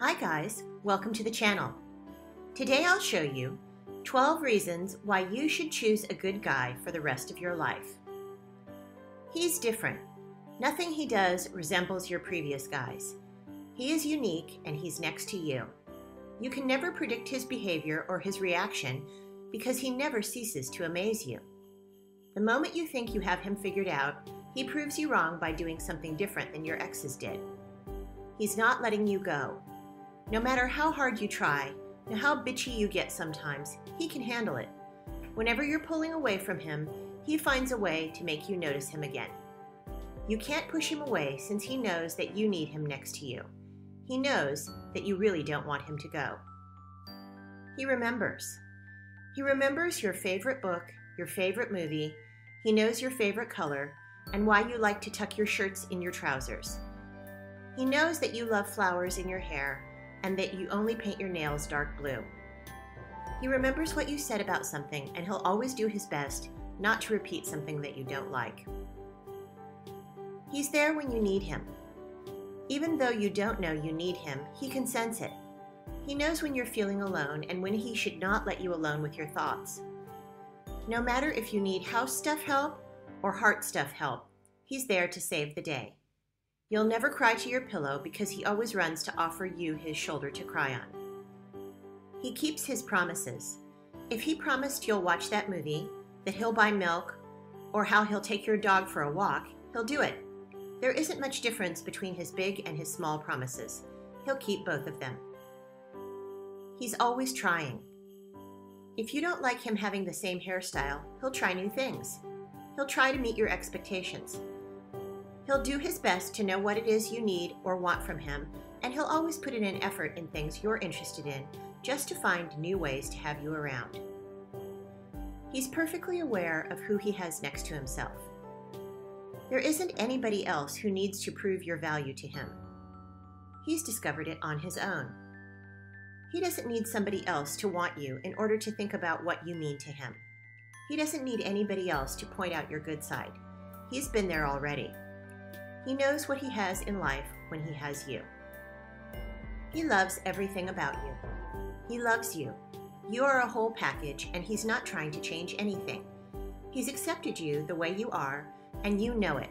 Hi guys, welcome to the channel. Today I'll show you 12 reasons why you should choose a good guy for the rest of your life. He's different. Nothing he does resembles your previous guys. He is unique and he's next to you. You can never predict his behavior or his reaction because he never ceases to amaze you. The moment you think you have him figured out, he proves you wrong by doing something different than your exes did. He's not letting you go. No matter how hard you try, and how bitchy you get sometimes, he can handle it. Whenever you're pulling away from him, he finds a way to make you notice him again. You can't push him away since he knows that you need him next to you. He knows that you really don't want him to go. He remembers. He remembers your favorite book, your favorite movie, he knows your favorite color, and why you like to tuck your shirts in your trousers. He knows that you love flowers in your hair and that you only paint your nails dark blue. He remembers what you said about something and he'll always do his best not to repeat something that you don't like. He's there when you need him. Even though you don't know you need him, he can sense it. He knows when you're feeling alone and when he should not let you alone with your thoughts. No matter if you need house stuff help or heart stuff help, he's there to save the day. You'll never cry to your pillow because he always runs to offer you his shoulder to cry on. He keeps his promises. If he promised you'll watch that movie, that he'll buy milk, or how he'll take your dog for a walk, he'll do it. There isn't much difference between his big and his small promises. He'll keep both of them. He's always trying. If you don't like him having the same hairstyle, he'll try new things. He'll try to meet your expectations. He'll do his best to know what it is you need or want from him, and he'll always put in an effort in things you're interested in just to find new ways to have you around. He's perfectly aware of who he has next to himself. There isn't anybody else who needs to prove your value to him. He's discovered it on his own. He doesn't need somebody else to want you in order to think about what you mean to him. He doesn't need anybody else to point out your good side. He's been there already. He knows what he has in life when he has you. He loves everything about you. He loves you. You are a whole package, and he's not trying to change anything. He's accepted you the way you are, and you know it.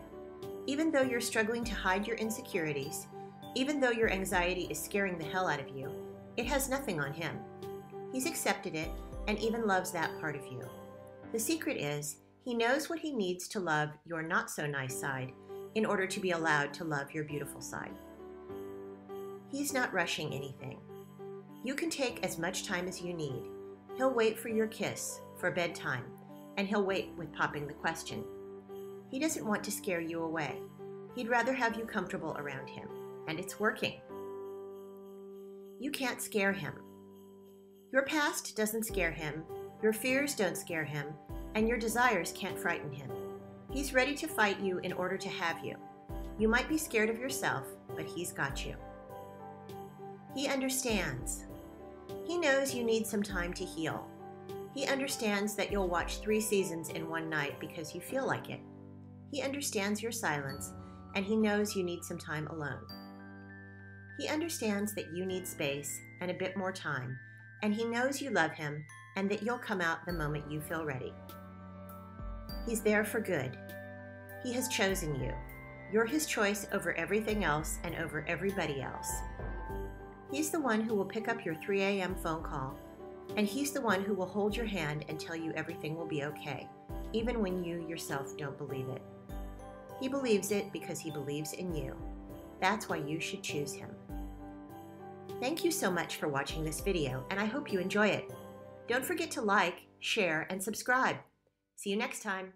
Even though you're struggling to hide your insecurities, even though your anxiety is scaring the hell out of you, it has nothing on him. He's accepted it and even loves that part of you. The secret is, he knows what he needs to love your not so nice side in order to be allowed to love your beautiful side. He's not rushing anything. You can take as much time as you need. He'll wait for your kiss, for bedtime, and he'll wait with popping the question. He doesn't want to scare you away. He'd rather have you comfortable around him, and it's working. You can't scare him. Your past doesn't scare him, your fears don't scare him, and your desires can't frighten him. He's ready to fight you in order to have you. You might be scared of yourself, but he's got you. He understands. He knows you need some time to heal. He understands that you'll watch three seasons in one night because you feel like it. He understands your silence, and he knows you need some time alone. He understands that you need space and a bit more time, and he knows you love him and that you'll come out the moment you feel ready. He's there for good. He has chosen you. You're his choice over everything else and over everybody else. He's the one who will pick up your 3 a.m. phone call, and he's the one who will hold your hand and tell you everything will be okay, even when you yourself don't believe it. He believes it because he believes in you. That's why you should choose him. Thank you so much for watching this video, and I hope you enjoy it. Don't forget to like, share, and subscribe. See you next time.